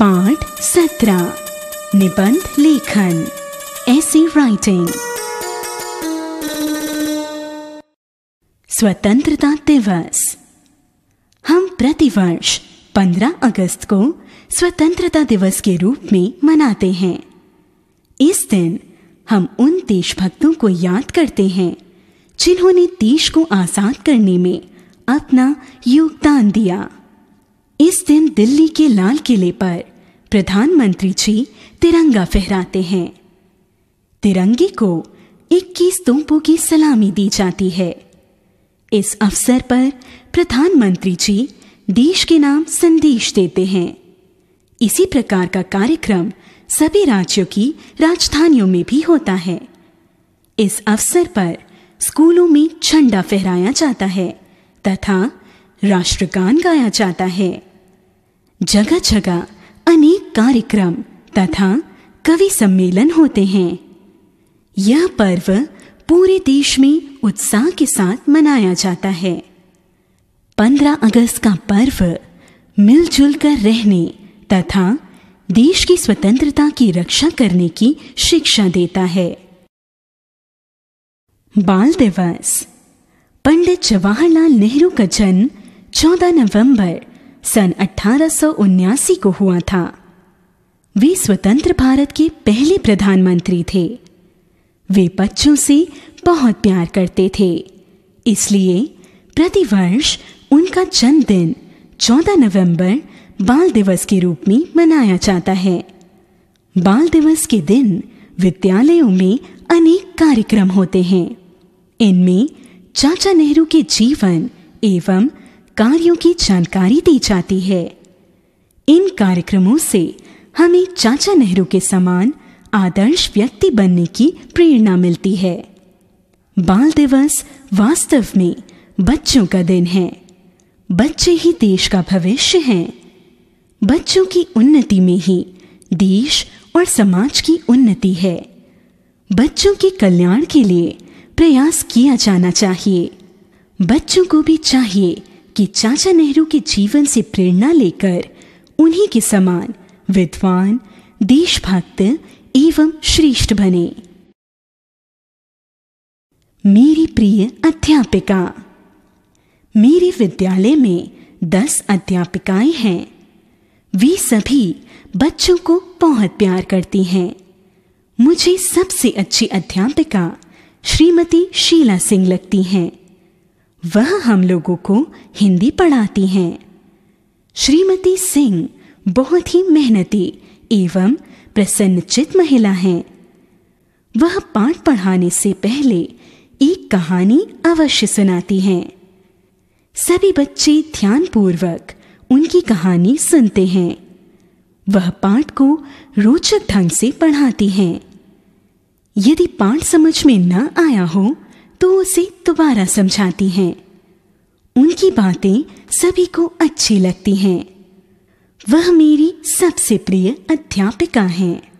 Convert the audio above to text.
पाठ सत्रह, निबंध लेखन, ऐसे राइटिंग स्वतंत्रता दिवस। हम प्रतिवर्ष 15 अगस्त को स्वतंत्रता दिवस के रूप में मनाते हैं। इस दिन हम उन देशभक्तों को याद करते हैं, जिन्होंने देश को आज़ाद करने में अपना योगदान दिया। इस दिन दिल्ली के लाल किले पर प्रधानमंत्री जी तिरंगा फहराते हैं। तिरंगे को 21 तोपों की सलामी दी जाती है। इस अवसर पर प्रधानमंत्री जी देश के नाम संदेश देते हैं। इसी प्रकार का कार्यक्रम सभी राज्यों की राजधानियों में भी होता है। इस अवसर पर स्कूलों में झंडा फहराया जाता है तथा राष्ट्रगान गाया जाता है। जगह जगह अनेक कार्यक्रम तथा कवि सम्मेलन होते हैं। यह पर्व पूरे देश में उत्साह के साथ मनाया जाता है। 15 अगस्त का पर्व मिलजुल कर रहने तथा देश की स्वतंत्रता की रक्षा करने की शिक्षा देता है। बाल दिवस। पंडित जवाहरलाल नेहरू का जन्म 14 नवंबर सन अठारह को हुआ था। वे स्वतंत्र भारत के पहले प्रधानमंत्री थे। वे बच्चों से बहुत प्यार करते थे। इसलिए प्रतिवर्ष उनका जन्मदिन 14 नवंबर बाल दिवस के रूप में मनाया जाता है। बाल दिवस के दिन विद्यालयों में अनेक कार्यक्रम होते हैं। इनमें चाचा नेहरू के जीवन एवं कार्यों की जानकारी दी जाती है। इन कार्यक्रमों से हमें चाचा नेहरू के समान आदर्श व्यक्ति बनने की प्रेरणा मिलती है। बाल दिवस वास्तव में बच्चों का दिन है। बच्चे ही देश का भविष्य हैं। बच्चों की उन्नति में ही देश और समाज की उन्नति है। बच्चों के कल्याण के लिए प्रयास किया जाना चाहिए। बच्चों को भी चाहिए कि चाचा नेहरू के जीवन से प्रेरणा लेकर उन्हीं के समान विद्वान, देशभक्त एवं श्रेष्ठ बने। मेरी प्रिय अध्यापिका, मेरे विद्यालय में दस अध्यापिकाएँ हैं। वे सभी बच्चों को बहुत प्यार करती हैं। मुझे सबसे अच्छी अध्यापिका श्रीमती शीला सिंह लगती हैं। वह हम लोगों को हिंदी पढ़ाती हैं। श्रीमती सिंह बहुत ही मेहनती एवं प्रसन्नचित महिला हैं। वह पाठ पढ़ाने से पहले एक कहानी अवश्य सुनाती हैं। सभी बच्चे ध्यानपूर्वक उनकी कहानी सुनते हैं। वह पाठ को रोचक ढंग से पढ़ाती हैं। यदि पाठ समझ में न आया हो तो उसे दोबारा समझाती हैं। उनकी बातें सभी को अच्छी लगती हैं। वह मेरी सबसे प्रिय अध्यापिका हैं।